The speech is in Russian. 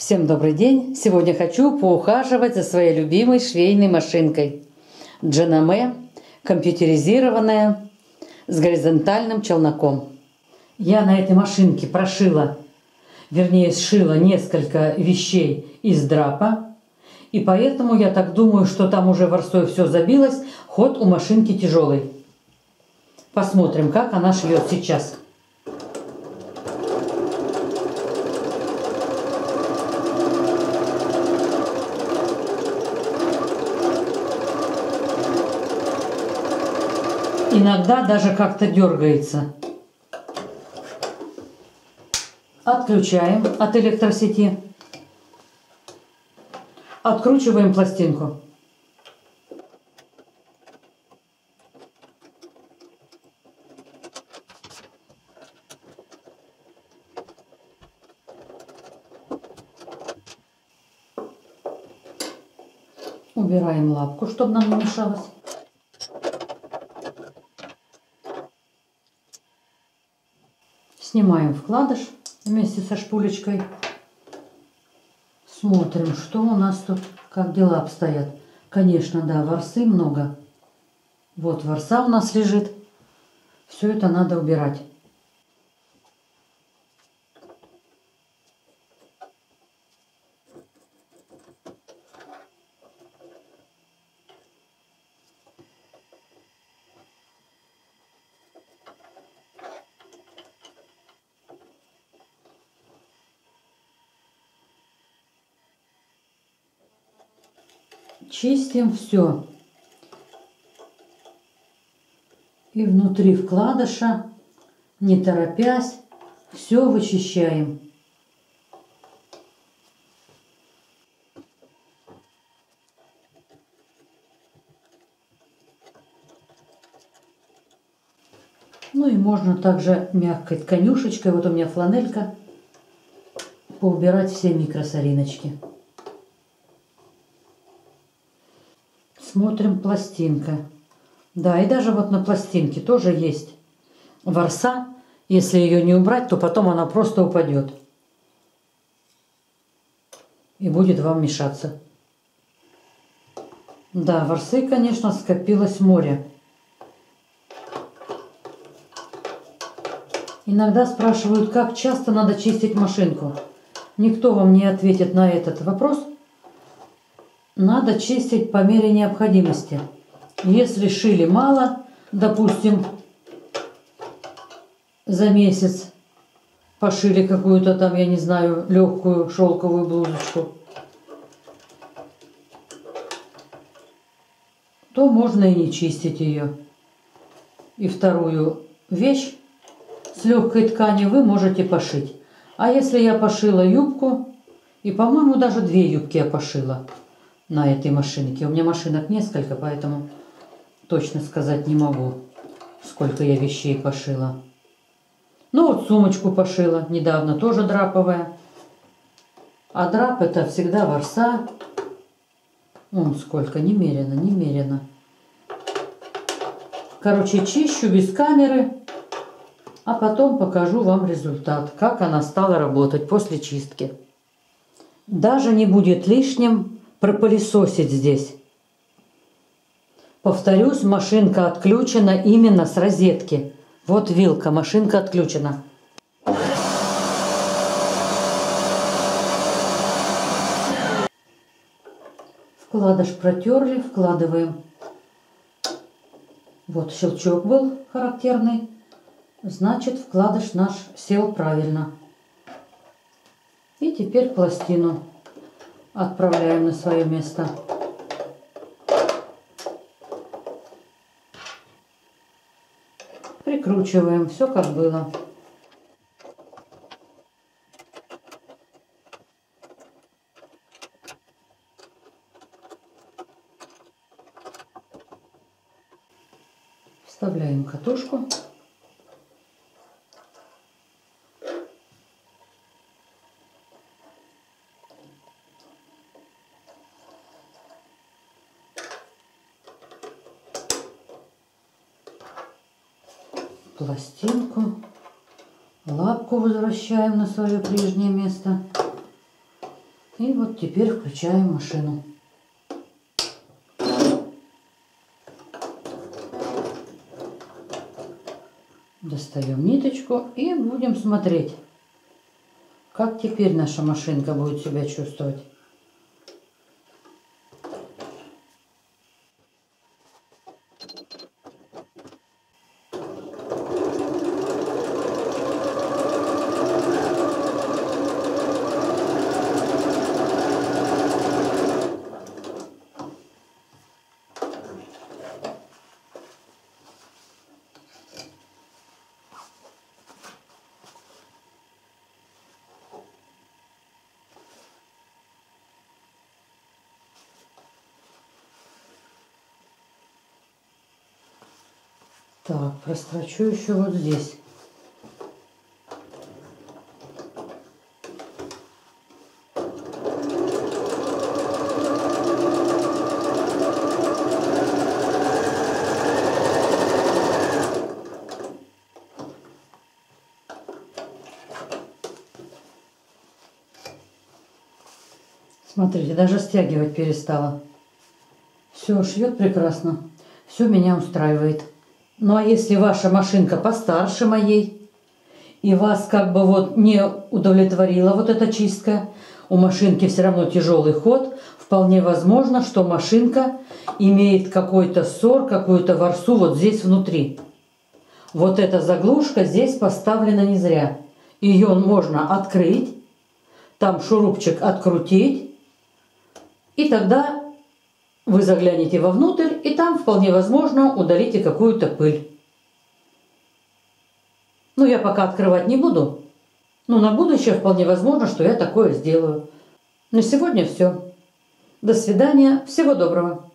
Всем добрый день! Сегодня хочу поухаживать за своей любимой швейной машинкой. Джанаме, компьютеризированная, с горизонтальным челноком. Я на этой машинке прошила, вернее сшила несколько вещей из драпа. И поэтому я так думаю, что там уже ворсой все забилось, ход у машинки тяжелый. Посмотрим, как она шьет сейчас. Иногда даже как-то дергается. Отключаем от электросети. Откручиваем пластинку. Убираем лапку, чтобы нам не мешалось. Снимаем вкладыш вместе со шпулечкой. Смотрим, что у нас тут, как дела обстоят. Конечно, да, ворсы много. Вот ворса у нас лежит. Все это надо убирать. Чистим все. И внутри вкладыша, не торопясь, все вычищаем. Ну и можно также мягкой тканюшечкой, вот у меня фланелька, поубирать все микросориночки. Смотрим пластинка. Да, и даже вот на пластинке тоже есть ворса. Если ее не убрать, то потом она просто упадет. И будет вам мешаться. Да, ворсы, конечно, скопилось море. Иногда спрашивают, как часто надо чистить машинку. Никто вам не ответит на этот вопрос, надо чистить по мере необходимости. Если шили мало, допустим, за месяц пошили какую-то там, я не знаю, легкую шелковую блузочку, то можно и не чистить ее. И вторую вещь с легкой ткани вы можете пошить. А если я пошила юбку, и, по-моему, даже две юбки я пошила – на этой машинке. У меня машинок несколько, поэтому точно сказать не могу, сколько я вещей пошила. Ну вот сумочку пошила недавно, тоже драповая. А драп это всегда ворса. Вон сколько, немерено, немерено. Короче, чищу без камеры, а потом покажу вам результат, как она стала работать после чистки. Даже не будет лишним пропылесосить здесь. Повторюсь, машинка отключена именно с розетки. Вот вилка, машинка отключена. Вкладыш протерли, вкладываем. Вот щелчок был характерный. Значит, вкладыш наш сел правильно. И теперь пластину отправляем на свое место. Прикручиваем все как было. Вставляем катушку. Пластинку, лапку возвращаем на свое прежнее место. И вот теперь включаем машину. Достаем ниточку и будем смотреть, как теперь наша машинка будет себя чувствовать. Так, прострочу еще вот здесь. Смотрите, даже стягивать перестала. Все, шьет прекрасно. Все меня устраивает. Ну а если ваша машинка постарше моей, и вас как бы вот не удовлетворила вот эта чистка, у машинки все равно тяжелый ход, вполне возможно, что машинка имеет какой-то ссор, какую-то ворсу вот здесь внутри. Вот эта заглушка здесь поставлена не зря. Ее можно открыть, там шурупчик открутить, и тогда вы заглянете вовнутрь, и там вполне возможно удалите какую-то пыль. Ну, я пока открывать не буду. Но на будущее вполне возможно, что я такое сделаю. На сегодня все. До свидания. Всего доброго.